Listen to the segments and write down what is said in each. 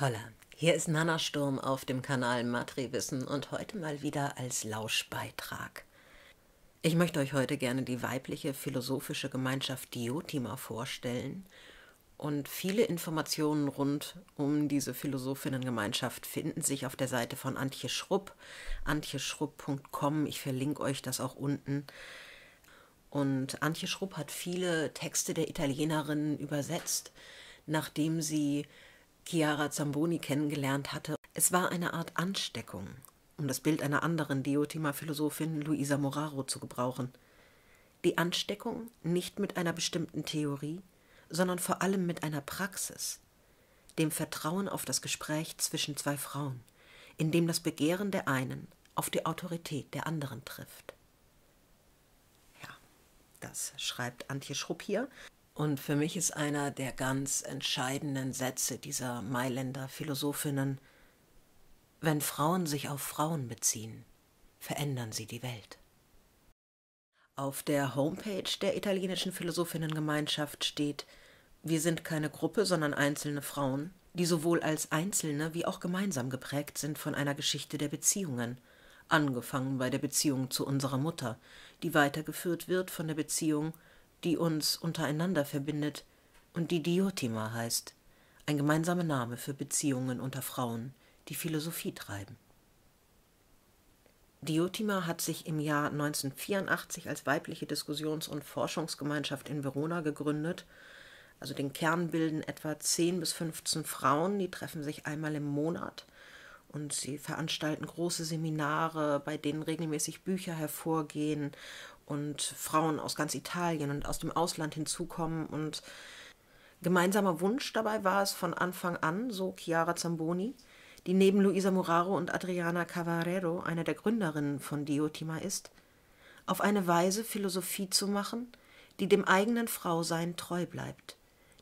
Holla, hier ist Nana Sturm auf dem Kanal Matriwissen und heute mal wieder als Lauschbeitrag. Ich möchte euch heute gerne die weibliche philosophische Gemeinschaft Diotima vorstellen und viele Informationen rund um diese Philosophinnengemeinschaft finden sich auf der Seite von Antje Schrupp, antjeschrupp.com. Ich verlinke euch das auch unten. Und Antje Schrupp hat viele Texte der Italienerinnen übersetzt, nachdem sie Chiara Zamboni kennengelernt hatte. Es war eine Art Ansteckung, um das Bild einer anderen Diotima-Philosophin Luisa Moraro zu gebrauchen. Die Ansteckung nicht mit einer bestimmten Theorie, sondern vor allem mit einer Praxis, dem Vertrauen auf das Gespräch zwischen zwei Frauen, in dem das Begehren der einen auf die Autorität der anderen trifft. Ja, das schreibt Antje Schrupp hier. Und für mich ist einer der ganz entscheidenden Sätze dieser Mailänder Philosophinnen, wenn Frauen sich auf Frauen beziehen, verändern sie die Welt. Auf der Homepage der italienischen Philosophinnengemeinschaft steht, wir sind keine Gruppe, sondern einzelne Frauen, die sowohl als Einzelne wie auch gemeinsam geprägt sind von einer Geschichte der Beziehungen, angefangen bei der Beziehung zu unserer Mutter, die weitergeführt wird von der Beziehung die uns untereinander verbindet und die Diotima heißt, ein gemeinsamer Name für Beziehungen unter Frauen, die Philosophie treiben. Diotima hat sich im Jahr 1984 als weibliche Diskussions- und Forschungsgemeinschaft in Verona gegründet. Also den Kern bilden etwa 10 bis 15 Frauen, die treffen sich einmal im Monat und sie veranstalten große Seminare, bei denen regelmäßig Bücher hervorgehen und Frauen aus ganz Italien und aus dem Ausland hinzukommen. Und gemeinsamer Wunsch dabei war es von Anfang an, so Chiara Zamboni, die neben Luisa Muraro und Adriana Cavarero eine der Gründerinnen von Diotima ist, auf eine Weise Philosophie zu machen, die dem eigenen Frausein treu bleibt,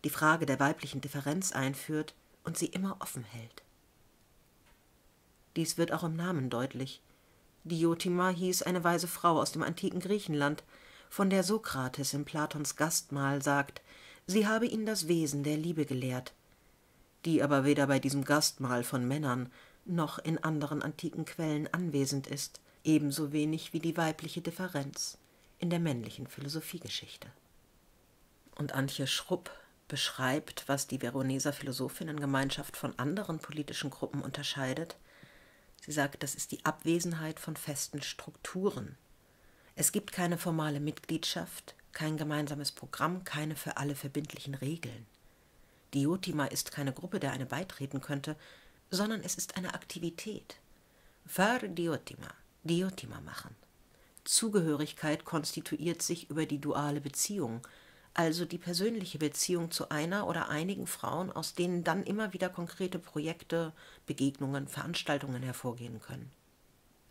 die Frage der weiblichen Differenz einführt und sie immer offen hält. Dies wird auch im Namen deutlich – Diotima hieß eine weise Frau aus dem antiken Griechenland, von der Sokrates in Platons Gastmahl sagt, sie habe ihn das Wesen der Liebe gelehrt, die aber weder bei diesem Gastmahl von Männern noch in anderen antiken Quellen anwesend ist, ebenso wenig wie die weibliche Differenz in der männlichen Philosophiegeschichte. Und Antje Schrupp beschreibt, was die Veroneser Philosophinnengemeinschaft von anderen politischen Gruppen unterscheidet – Sie sagt, das ist die Abwesenheit von festen Strukturen. Es gibt keine formale Mitgliedschaft, kein gemeinsames Programm, keine für alle verbindlichen Regeln. Diotima ist keine Gruppe, der eine beitreten könnte, sondern es ist eine Aktivität. Fare Diotima, Diotima machen. Zugehörigkeit konstituiert sich über die duale Beziehung, also die persönliche Beziehung zu einer oder einigen Frauen, aus denen dann immer wieder konkrete Projekte, Begegnungen, Veranstaltungen hervorgehen können.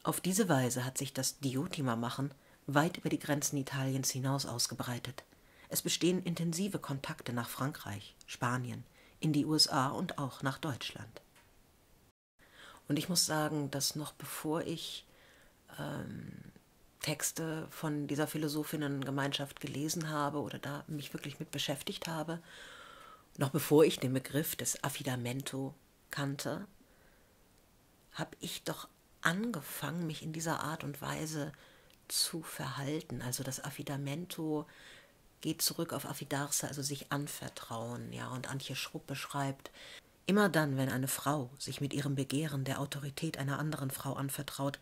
Auf diese Weise hat sich das Diotima-Machen weit über die Grenzen Italiens hinaus ausgebreitet. Es bestehen intensive Kontakte nach Frankreich, Spanien, in die USA und auch nach Deutschland. Und ich muss sagen, dass noch bevor ich ähm, Texte von dieser Philosophinnengemeinschaft gelesen habe oder da mich wirklich mit beschäftigt habe, noch bevor ich den Begriff des Affidamento kannte, habe ich doch angefangen, mich in dieser Art und Weise zu verhalten. Also das Affidamento geht zurück auf Affidarse, also sich anvertrauen, ja, und Antje Schrupp beschreibt, immer dann, wenn eine Frau sich mit ihrem Begehren der Autorität einer anderen Frau anvertraut,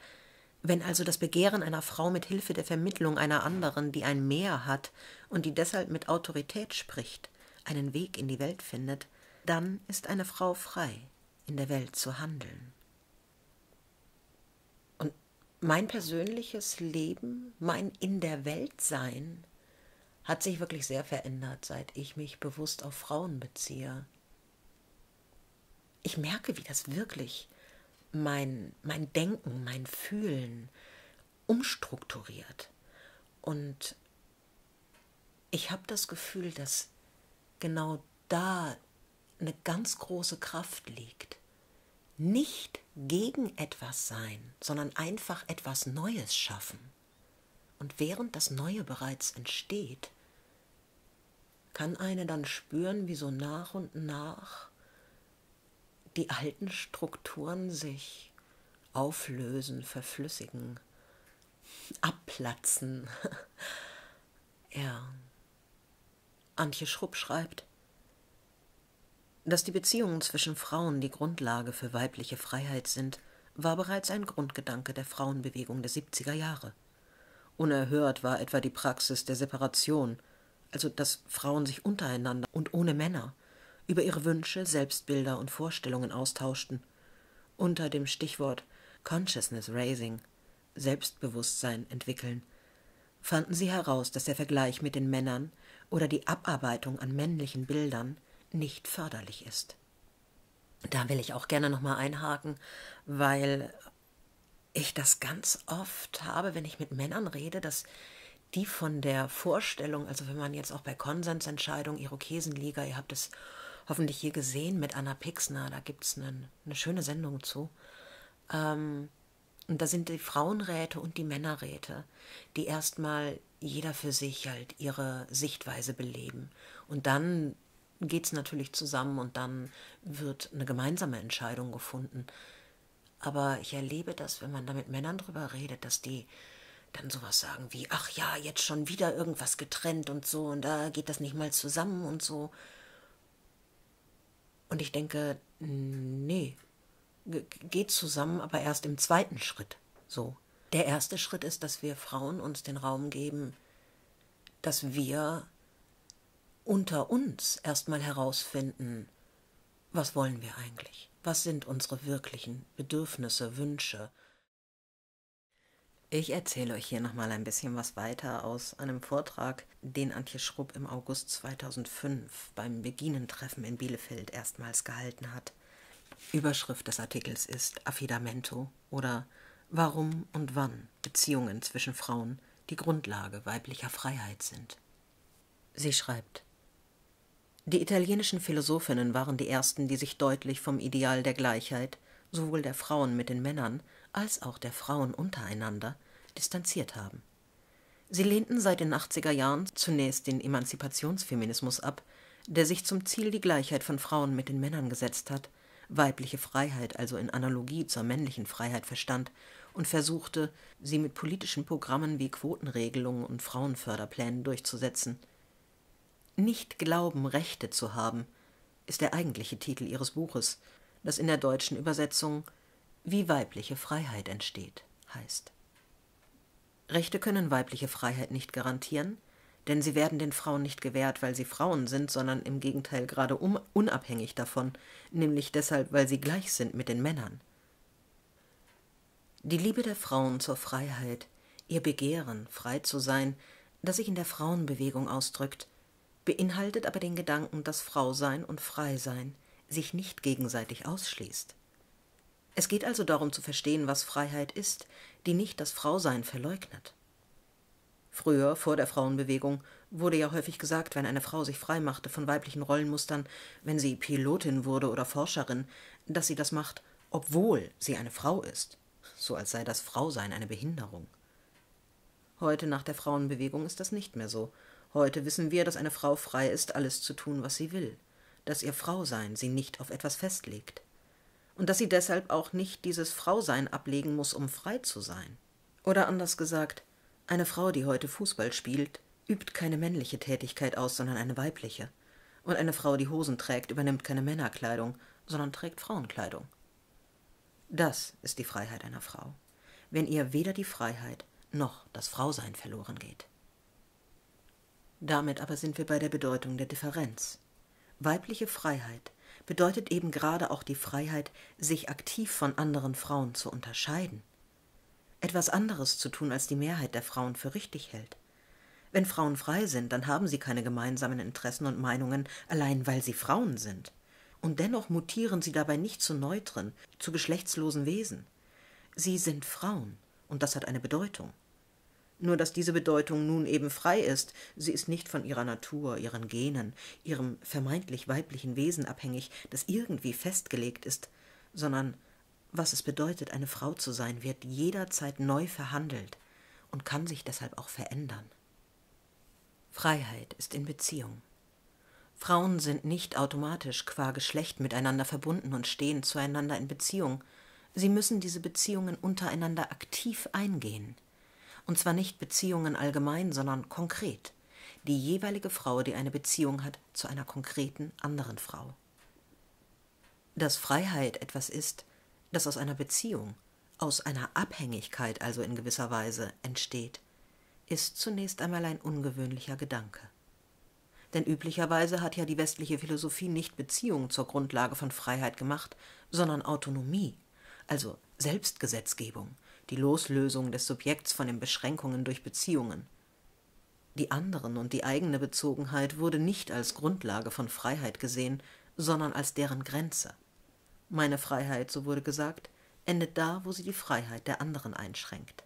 wenn also das Begehren einer Frau mit Hilfe der Vermittlung einer anderen, die ein Mehr hat und die deshalb mit Autorität spricht, einen Weg in die Welt findet, dann ist eine Frau frei, in der Welt zu handeln. Und mein persönliches Leben, mein In der Welt sein, hat sich wirklich sehr verändert, seit ich mich bewusst auf Frauen beziehe. Ich merke, wie das wirklich mein, mein Denken, mein Fühlen umstrukturiert. Und ich habe das Gefühl, dass genau da eine ganz große Kraft liegt. Nicht gegen etwas sein, sondern einfach etwas Neues schaffen. Und während das Neue bereits entsteht, kann eine dann spüren, wie so nach und nach die alten Strukturen sich auflösen, verflüssigen, abplatzen. ja. Antje Schrupp schreibt, dass die Beziehungen zwischen Frauen die Grundlage für weibliche Freiheit sind, war bereits ein Grundgedanke der Frauenbewegung der 70er Jahre. Unerhört war etwa die Praxis der Separation, also dass Frauen sich untereinander und ohne Männer über ihre Wünsche, Selbstbilder und Vorstellungen austauschten, unter dem Stichwort Consciousness Raising, Selbstbewusstsein entwickeln, fanden sie heraus, dass der Vergleich mit den Männern oder die Abarbeitung an männlichen Bildern nicht förderlich ist. Da will ich auch gerne nochmal einhaken, weil ich das ganz oft habe, wenn ich mit Männern rede, dass die von der Vorstellung, also wenn man jetzt auch bei Konsensentscheidung, Irokesenliga, ihr habt es hoffentlich hier gesehen mit Anna Pixner, da gibt es eine, schöne Sendung zu. Ähm, und da sind die Frauenräte und die Männerräte, die erstmal jeder für sich halt ihre Sichtweise beleben. Und dann geht es natürlich zusammen und dann wird eine gemeinsame Entscheidung gefunden. Aber ich erlebe das, wenn man da mit Männern drüber redet, dass die dann sowas sagen wie, ach ja, jetzt schon wieder irgendwas getrennt und so und da geht das nicht mal zusammen und so. Und ich denke, nee, geht zusammen, aber erst im zweiten Schritt. So. Der erste Schritt ist, dass wir Frauen uns den Raum geben, dass wir unter uns erstmal herausfinden, was wollen wir eigentlich? Was sind unsere wirklichen Bedürfnisse, Wünsche? Ich erzähle euch hier nochmal ein bisschen was weiter aus einem Vortrag, den Antje Schrupp im August 2005 beim Beginentreffen in Bielefeld erstmals gehalten hat. Überschrift des Artikels ist Affidamento oder Warum und wann Beziehungen zwischen Frauen die Grundlage weiblicher Freiheit sind. Sie schreibt die italienischen Philosophinnen waren die ersten, die sich deutlich vom Ideal der Gleichheit, sowohl der Frauen mit den Männern als auch der Frauen untereinander, distanziert haben. Sie lehnten seit den 80er Jahren zunächst den Emanzipationsfeminismus ab, der sich zum Ziel die Gleichheit von Frauen mit den Männern gesetzt hat, weibliche Freiheit also in Analogie zur männlichen Freiheit verstand und versuchte, sie mit politischen Programmen wie Quotenregelungen und Frauenförderplänen durchzusetzen. Nicht glauben, Rechte zu haben, ist der eigentliche Titel ihres Buches, das in der deutschen Übersetzung Wie weibliche Freiheit entsteht heißt. Rechte können weibliche Freiheit nicht garantieren, denn sie werden den Frauen nicht gewährt, weil sie Frauen sind, sondern im Gegenteil gerade um, unabhängig davon, nämlich deshalb, weil sie gleich sind mit den Männern. Die Liebe der Frauen zur Freiheit, ihr Begehren, frei zu sein, das sich in der Frauenbewegung ausdrückt, beinhaltet aber den Gedanken, dass Frausein und Freisein sich nicht gegenseitig ausschließt. Es geht also darum zu verstehen, was Freiheit ist, die nicht das Frausein verleugnet. Früher, vor der Frauenbewegung, wurde ja häufig gesagt, wenn eine Frau sich frei machte von weiblichen Rollenmustern, wenn sie Pilotin wurde oder Forscherin, dass sie das macht, obwohl sie eine Frau ist, so als sei das Frausein eine Behinderung. Heute nach der Frauenbewegung ist das nicht mehr so, Heute wissen wir, dass eine Frau frei ist, alles zu tun, was sie will, dass ihr Frausein sie nicht auf etwas festlegt und dass sie deshalb auch nicht dieses Frausein ablegen muss, um frei zu sein. Oder anders gesagt, eine Frau, die heute Fußball spielt, übt keine männliche Tätigkeit aus, sondern eine weibliche. Und eine Frau, die Hosen trägt, übernimmt keine Männerkleidung, sondern trägt Frauenkleidung. Das ist die Freiheit einer Frau, wenn ihr weder die Freiheit noch das Frausein verloren geht. Damit aber sind wir bei der Bedeutung der Differenz. Weibliche Freiheit bedeutet eben gerade auch die Freiheit, sich aktiv von anderen Frauen zu unterscheiden. Etwas anderes zu tun, als die Mehrheit der Frauen für richtig hält. Wenn Frauen frei sind, dann haben sie keine gemeinsamen Interessen und Meinungen, allein weil sie Frauen sind. Und dennoch mutieren sie dabei nicht zu neutren, zu geschlechtslosen Wesen. Sie sind Frauen, und das hat eine Bedeutung nur dass diese Bedeutung nun eben frei ist, sie ist nicht von ihrer Natur, ihren Genen, ihrem vermeintlich weiblichen Wesen abhängig, das irgendwie festgelegt ist, sondern was es bedeutet, eine Frau zu sein, wird jederzeit neu verhandelt und kann sich deshalb auch verändern. Freiheit ist in Beziehung. Frauen sind nicht automatisch qua Geschlecht miteinander verbunden und stehen zueinander in Beziehung. Sie müssen diese Beziehungen untereinander aktiv eingehen. Und zwar nicht Beziehungen allgemein, sondern konkret. Die jeweilige Frau, die eine Beziehung hat zu einer konkreten anderen Frau. Dass Freiheit etwas ist, das aus einer Beziehung, aus einer Abhängigkeit also in gewisser Weise entsteht, ist zunächst einmal ein ungewöhnlicher Gedanke. Denn üblicherweise hat ja die westliche Philosophie nicht Beziehung zur Grundlage von Freiheit gemacht, sondern Autonomie, also Selbstgesetzgebung, die Loslösung des Subjekts von den Beschränkungen durch Beziehungen. Die anderen und die eigene Bezogenheit wurde nicht als Grundlage von Freiheit gesehen, sondern als deren Grenze. Meine Freiheit, so wurde gesagt, endet da, wo sie die Freiheit der anderen einschränkt.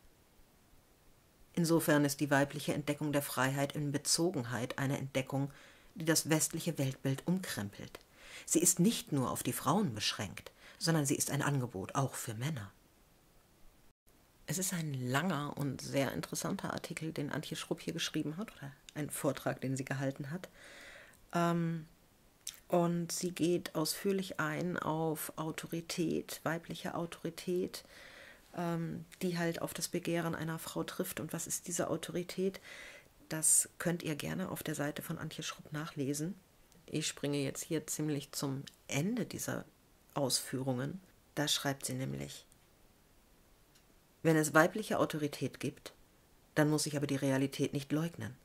Insofern ist die weibliche Entdeckung der Freiheit in Bezogenheit eine Entdeckung, die das westliche Weltbild umkrempelt. Sie ist nicht nur auf die Frauen beschränkt, sondern sie ist ein Angebot auch für Männer. Es ist ein langer und sehr interessanter Artikel, den Antje Schrupp hier geschrieben hat, oder ein Vortrag, den sie gehalten hat. Ähm, und sie geht ausführlich ein auf Autorität, weibliche Autorität, ähm, die halt auf das Begehren einer Frau trifft. Und was ist diese Autorität? Das könnt ihr gerne auf der Seite von Antje Schrupp nachlesen. Ich springe jetzt hier ziemlich zum Ende dieser Ausführungen. Da schreibt sie nämlich, wenn es weibliche Autorität gibt, dann muss ich aber die Realität nicht leugnen.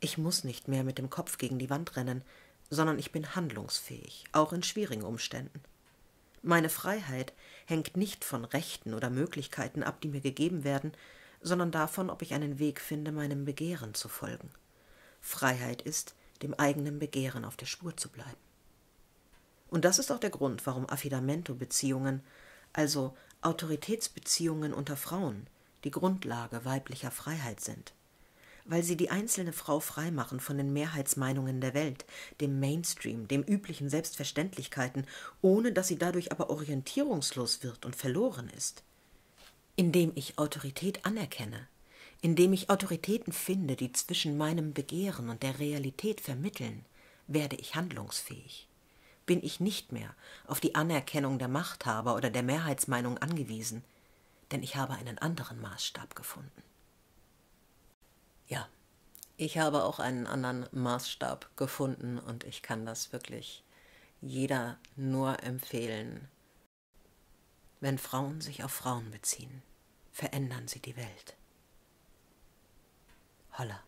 Ich muss nicht mehr mit dem Kopf gegen die Wand rennen, sondern ich bin handlungsfähig, auch in schwierigen Umständen. Meine Freiheit hängt nicht von Rechten oder Möglichkeiten ab, die mir gegeben werden, sondern davon, ob ich einen Weg finde, meinem Begehren zu folgen. Freiheit ist, dem eigenen Begehren auf der Spur zu bleiben. Und das ist auch der Grund, warum Affidamento-Beziehungen, also Autoritätsbeziehungen unter Frauen, die Grundlage weiblicher Freiheit sind weil sie die einzelne Frau freimachen von den Mehrheitsmeinungen der Welt, dem Mainstream, dem üblichen Selbstverständlichkeiten, ohne dass sie dadurch aber orientierungslos wird und verloren ist. Indem ich Autorität anerkenne, indem ich Autoritäten finde, die zwischen meinem Begehren und der Realität vermitteln, werde ich handlungsfähig. Bin ich nicht mehr auf die Anerkennung der Machthaber oder der Mehrheitsmeinung angewiesen, denn ich habe einen anderen Maßstab gefunden. Ja, ich habe auch einen anderen Maßstab gefunden und ich kann das wirklich jeder nur empfehlen. Wenn Frauen sich auf Frauen beziehen, verändern sie die Welt. Holla.